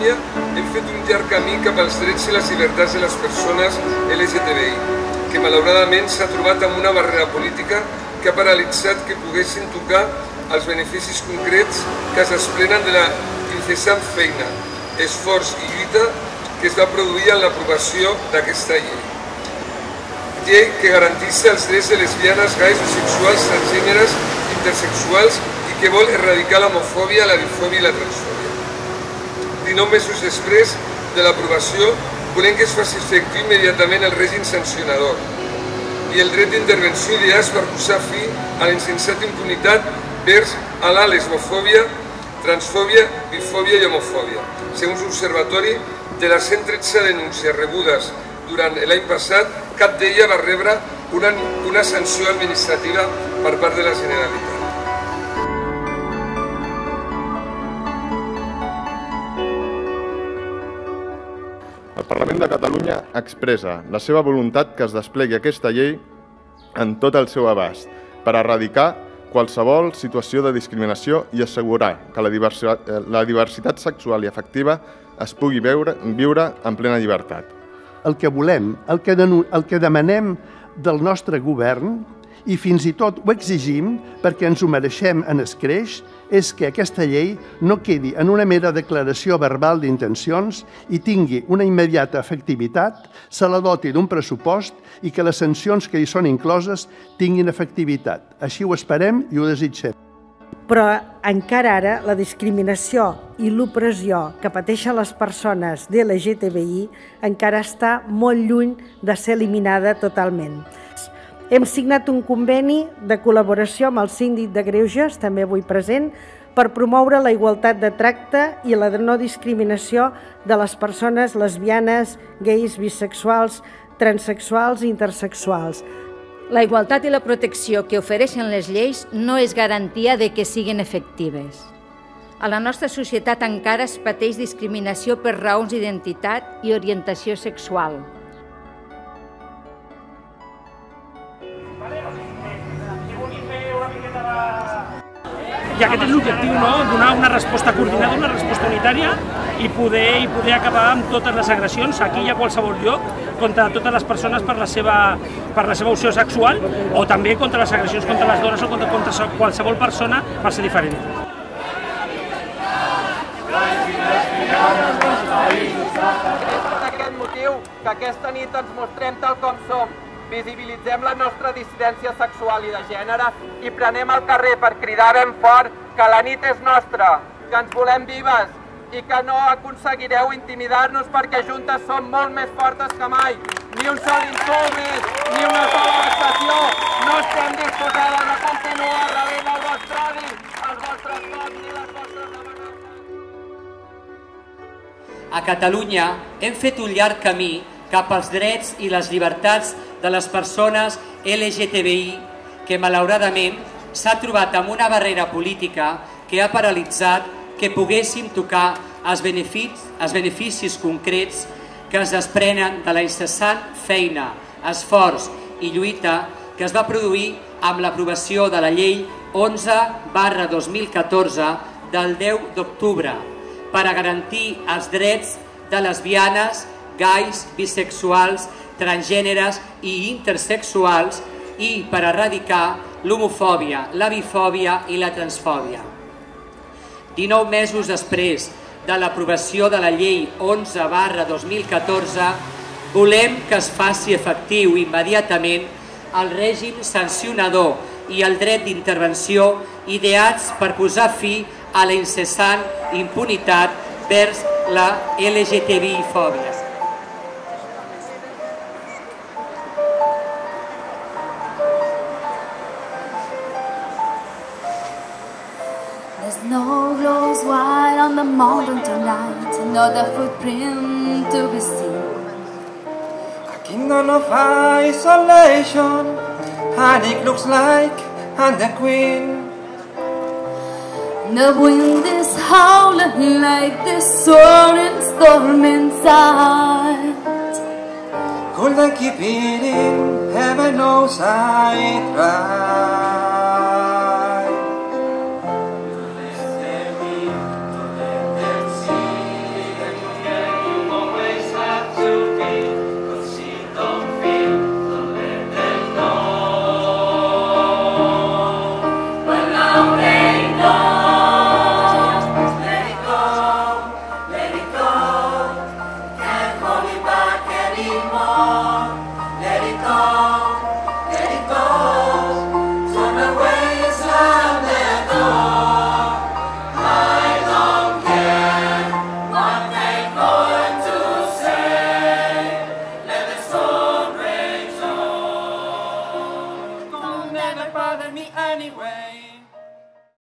Catalunya hem fet un llarg camí cap als drets i les llibertats de les persones LGTBI, que malauradament s'ha trobat amb una barrera política que ha paralitzat que poguessin tocar els beneficis concrets que es desprenen de la incessant feina, esforç i lluita que es va produir en l'aprovació d'aquesta llei. Llei que garanteix els drets de lesbianes, gais, bisexuals, transgèneres, intersexuals i que vol erradicar l'homofòbia, la bifòbia i la transfòbia. 19 mesos després de l'aprovació, volem que es faci efectiu immediatament el règim sancionador i el dret d'intervenció ideats per posar fi a la insensata impunitat vers a la lesbofòbia, transfòbia, bifòbia i homofòbia. Segons l'Observatori, de les 113 denúncies rebudes durant l'any passat, cap d'ella va rebre una, una sanció administrativa per part de la Generalitat. El Parlament de Catalunya expressa la seva voluntat que es desplegui aquesta llei en tot el seu abast per erradicar qualsevol situació de discriminació i assegurar que la diversitat, la diversitat sexual i afectiva es pugui veure, viure en plena llibertat. El que volem, el que, el que demanem del nostre govern i fins i tot ho exigim perquè ens ho mereixem en escreix, és que aquesta llei no quedi en una mera declaració verbal d'intencions i tingui una immediata efectivitat, se la doti d'un pressupost i que les sancions que hi són incloses tinguin efectivitat. Així ho esperem i ho desitgem. Però encara ara la discriminació i l'opressió que pateixen les persones de LGTBI encara està molt lluny de ser eliminada totalment. Hem signat un conveni de col·laboració amb el síndic de Greuges, també avui present, per promoure la igualtat de tracte i la no discriminació de les persones lesbianes, gais, bisexuals, transexuals i intersexuals. La igualtat i la protecció que ofereixen les lleis no és garantia de que siguin efectives. A la nostra societat encara es pateix discriminació per raons d'identitat i orientació sexual. I aquest és l'objectiu, no? donar una resposta coordinada, una resposta unitària i poder, i poder acabar amb totes les agressions aquí i a qualsevol lloc contra totes les persones per la seva, per la seva opció sexual o també contra les agressions contra les dones o contra, contra qualsevol persona per ser diferent. Per aquest motiu que aquesta nit ens mostrem tal com som, visibilitzem la nostra dissidència sexual i de gènere i prenem el carrer per cridar ben fort que la nit és nostra, que ens volem vives i que no aconseguireu intimidar-nos perquè juntes som molt més fortes que mai. Ni un sol insult més, ni una sola vexació. No estem disposades a continuar rebent el vostre odi, els vostres cops i les vostres amenaces. A Catalunya hem fet un llarg camí cap als drets i les llibertats de les persones LGTBI que malauradament s'ha trobat amb una barrera política que ha paralitzat que poguéssim tocar els beneficis, els beneficis concrets que es desprenen de la incessant feina, esforç i lluita que es va produir amb l'aprovació de la llei 11 barra 2014 del 10 d'octubre per a garantir els drets de lesbianes, gais, bisexuals, transgèneres i intersexuals i per erradicar l'homofòbia, la bifòbia i la transfòbia. 19 mesos després de l'aprovació de la llei 11 barra 2014, volem que es faci efectiu immediatament el règim sancionador i el dret d'intervenció ideats per posar fi a la incessant impunitat vers la LGTBI-fòbia. The snow glows white on the mountain tonight, another footprint to be seen. A kingdom of isolation, and it looks like I'm the queen. The wind is howling like the soaring storm inside. Couldn't keep it in, heaven knows I tried.